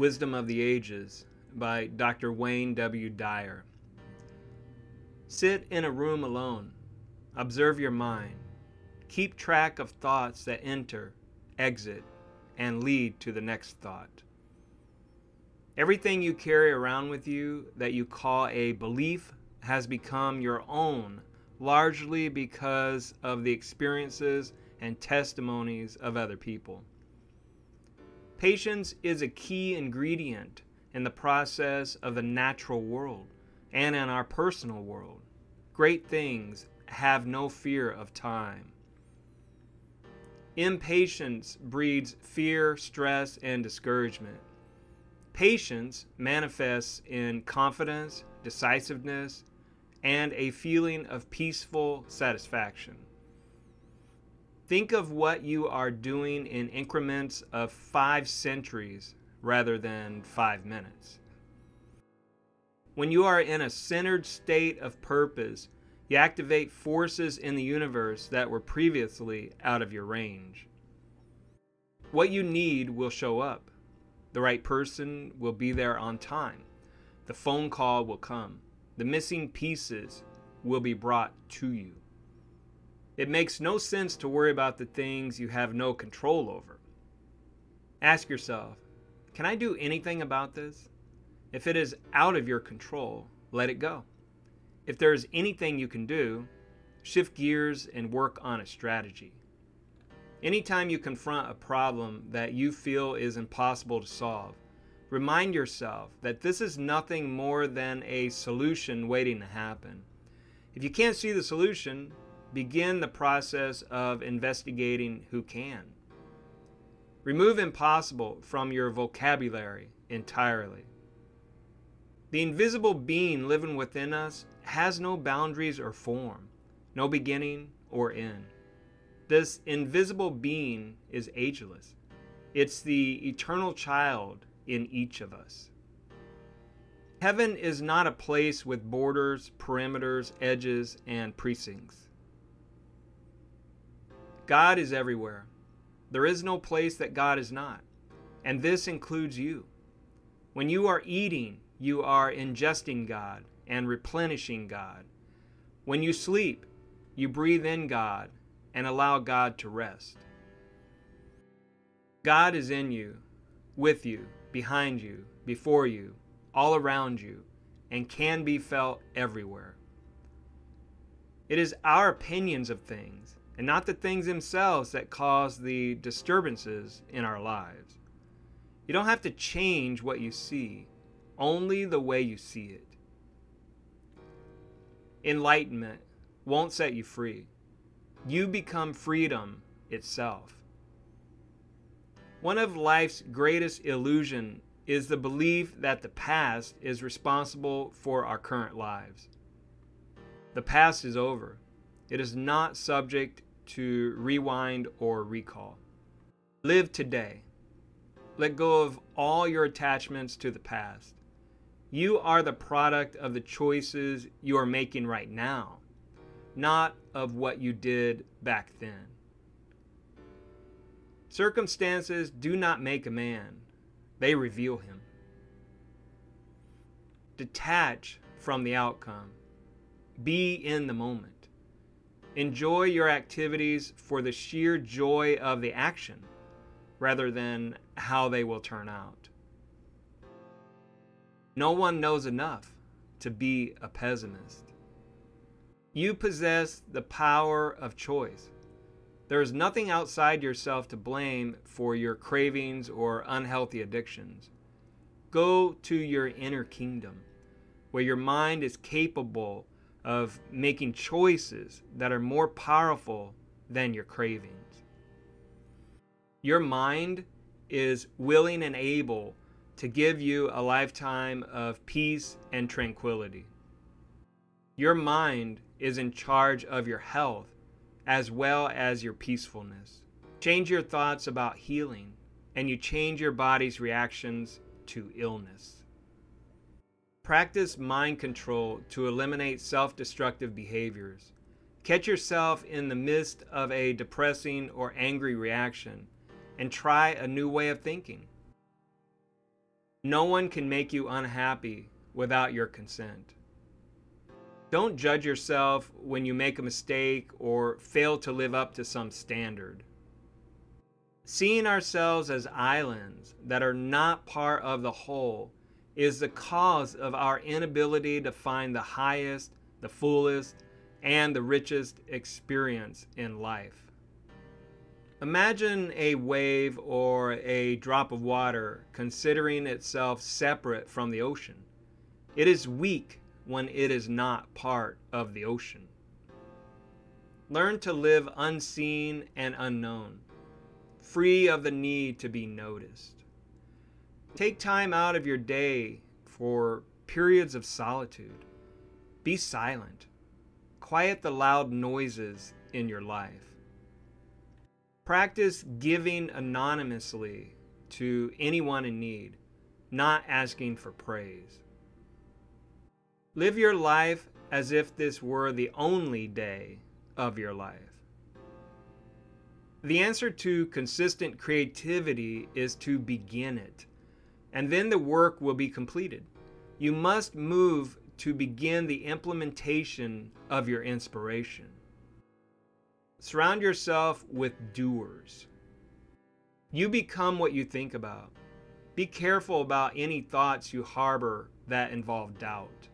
Wisdom of the Ages by Dr. Wayne W. Dyer. Sit in a room alone. Observe your mind. Keep track of thoughts that enter, exit, and lead to the next thought. Everything you carry around with you that you call a belief has become your own, largely because of the experiences and testimonies of other people. Patience is a key ingredient in the process of the natural world and in our personal world. Great things have no fear of time. Impatience breeds fear, stress, and discouragement. Patience manifests in confidence, decisiveness, and a feeling of peaceful satisfaction. Think of what you are doing in increments of five centuries rather than five minutes. When you are in a centered state of purpose, you activate forces in the universe that were previously out of your range. What you need will show up. The right person will be there on time. The phone call will come. The missing pieces will be brought to you. It makes no sense to worry about the things you have no control over. Ask yourself can I do anything about this? If it is out of your control, let it go. If there is anything you can do, shift gears and work on a strategy. Anytime you confront a problem that you feel is impossible to solve, remind yourself that this is nothing more than a solution waiting to happen. If you can't see the solution, begin the process of investigating who can. Remove impossible from your vocabulary entirely. The invisible being living within us has no boundaries or form, no beginning or end. This invisible being is ageless. It's the eternal child in each of us. Heaven is not a place with borders, perimeters, edges, and precincts. God is everywhere. There is no place that God is not. And this includes you. When you are eating, you are ingesting God and replenishing God. When you sleep, you breathe in God and allow God to rest. God is in you, with you, behind you, before you, all around you, and can be felt everywhere. It is our opinions of things and not the things themselves that cause the disturbances in our lives. You don't have to change what you see, only the way you see it. Enlightenment won't set you free. You become freedom itself. One of life's greatest illusion is the belief that the past is responsible for our current lives. The past is over. It is not subject to rewind or recall. Live today. Let go of all your attachments to the past. You are the product of the choices you are making right now, not of what you did back then. Circumstances do not make a man, they reveal him. Detach from the outcome, be in the moment. Enjoy your activities for the sheer joy of the action rather than how they will turn out. No one knows enough to be a pessimist. You possess the power of choice. There is nothing outside yourself to blame for your cravings or unhealthy addictions. Go to your inner kingdom, where your mind is capable of making choices that are more powerful than your cravings. Your mind is willing and able to give you a lifetime of peace and tranquility. Your mind is in charge of your health as well as your peacefulness. Change your thoughts about healing, and you change your body's reactions to illness. Practice mind control to eliminate self destructive behaviors. Catch yourself in the midst of a depressing or angry reaction and try a new way of thinking. No one can make you unhappy without your consent. Don't judge yourself when you make a mistake or fail to live up to some standard. Seeing ourselves as islands that are not part of the whole is the cause of our inability to find the highest, the fullest, and the richest experience in life. Imagine a wave or a drop of water considering itself separate from the ocean. It is weak when it is not part of the ocean. Learn to live unseen and unknown, free of the need to be noticed. Take time out of your day for periods of solitude. Be silent. Quiet the loud noises in your life. Practice giving anonymously to anyone in need, not asking for praise. Live your life as if this were the only day of your life. The answer to consistent creativity is to begin it, and then the work will be completed. You must move to begin the implementation of your inspiration. Surround yourself with doers. You become what you think about. Be careful about any thoughts you harbor that involve doubt.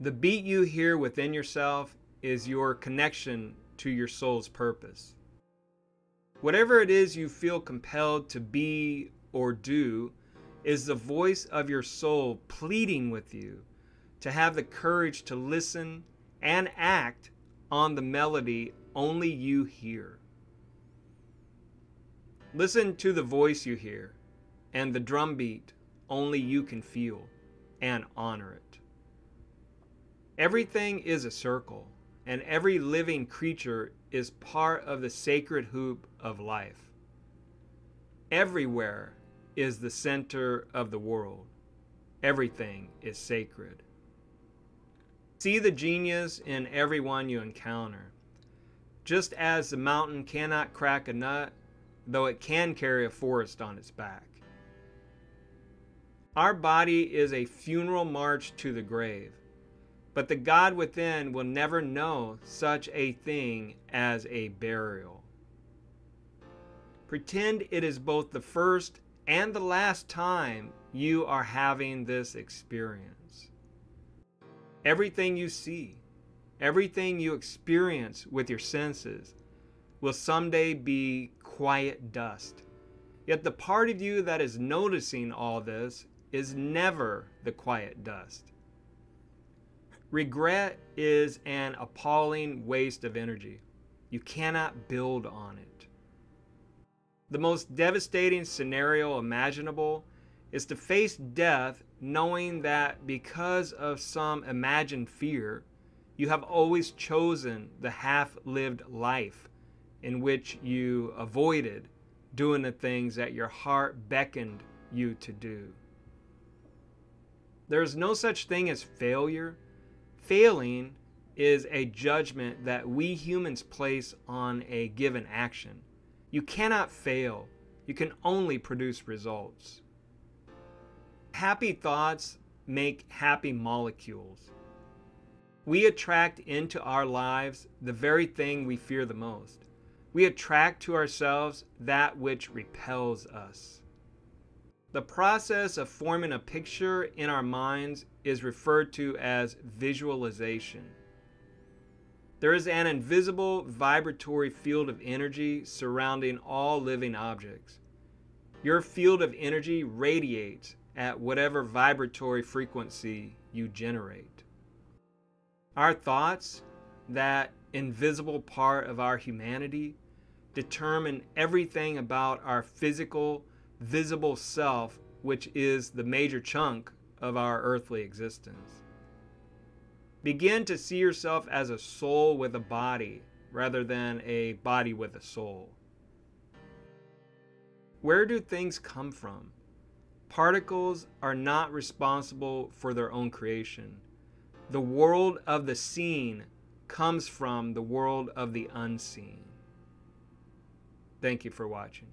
The beat you hear within yourself is your connection to your soul's purpose. Whatever it is you feel compelled to be or do is the voice of your soul pleading with you to have the courage to listen and act on the melody only you hear. Listen to the voice you hear and the drum beat only you can feel and honor it. Everything is a circle, and every living creature is part of the sacred hoop of life. Everywhere is the center of the world. Everything is sacred. See the genius in everyone you encounter just as the mountain cannot crack a nut, though it can carry a forest on its back. Our body is a funeral march to the grave, but the God within will never know such a thing as a burial. Pretend it is both the first and the last time you are having this experience. Everything you see, Everything you experience with your senses will someday be quiet dust. Yet the part of you that is noticing all this is never the quiet dust. Regret is an appalling waste of energy. You cannot build on it. The most devastating scenario imaginable is to face death knowing that because of some imagined fear, you have always chosen the half lived life in which you avoided doing the things that your heart beckoned you to do. There is no such thing as failure. Failing is a judgment that we humans place on a given action. You cannot fail, you can only produce results. Happy thoughts make happy molecules. We attract into our lives the very thing we fear the most. We attract to ourselves that which repels us. The process of forming a picture in our minds is referred to as visualization. There is an invisible vibratory field of energy surrounding all living objects. Your field of energy radiates at whatever vibratory frequency you generate. Our thoughts, that invisible part of our humanity, determine everything about our physical, visible self, which is the major chunk of our earthly existence. Begin to see yourself as a soul with a body rather than a body with a soul. Where do things come from? Particles are not responsible for their own creation. The world of the seen comes from the world of the unseen. Thank you for watching.